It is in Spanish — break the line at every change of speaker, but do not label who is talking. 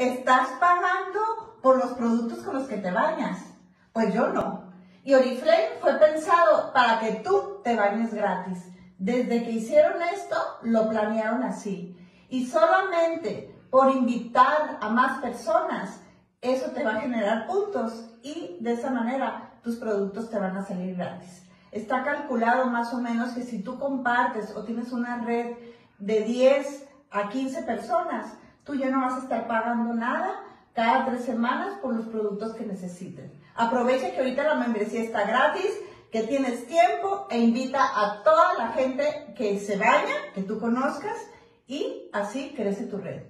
estás pagando por los productos con los que te bañas. Pues yo no. Y Oriflame fue pensado para que tú te bañes gratis. Desde que hicieron esto, lo planearon así. Y solamente por invitar a más personas, eso te va a generar puntos y de esa manera tus productos te van a salir gratis. Está calculado más o menos que si tú compartes o tienes una red de 10 a 15 personas, tú ya no vas a estar pagando nada cada tres semanas por los productos que necesiten. Aprovecha que ahorita la membresía está gratis, que tienes tiempo e invita a toda la gente que se vaya, que tú conozcas y así crece tu red.